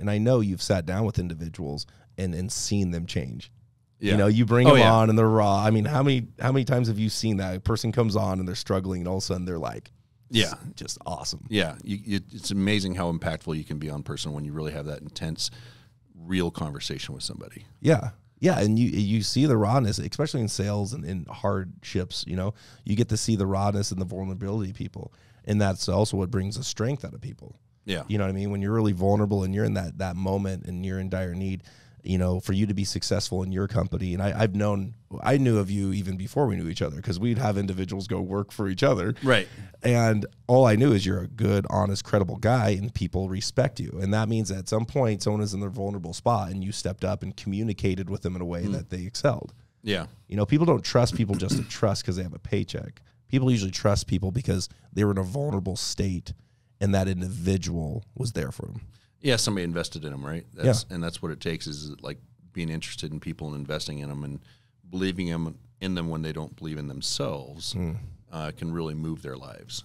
And I know you've sat down with individuals and and seen them change. Yeah. You know, you bring Oh, them yeah. on and they're raw. I mean, how many how many times have you seen that a person comes on and they're struggling and all of a sudden they're like, Yeah. just awesome. Yeah, you, you, it's amazing how impactful you can be on person when you really have that intense, real conversation with somebody. Yeah. Yeah, and you you see the rawness, especially in sales and in hardships. You know, you get to see the rawness and the vulnerability of people, and that's also what brings the strength out of people. Yeah, You know what I mean? When you're really vulnerable and you're in that that moment and you're in dire need, you know, for you to be successful in your company. And I, I've known, I knew of you even before we knew each other because we'd have individuals go work for each other. right. And all I knew is you're a good, honest, credible guy, and people respect you. And that means that at some point, someone is in their vulnerable spot, and you stepped up and communicated with them in a way mm. that they excelled. Yeah, You know, people don't trust people just to trust because they have a paycheck. People usually trust people because they were in a vulnerable state, and that individual was there for him. yeah. Somebody invested in him, right? That's, And that's what it takes is like being interested in people and investing in them and believing them in them when they don't believe in themselves uh, can really move their lives.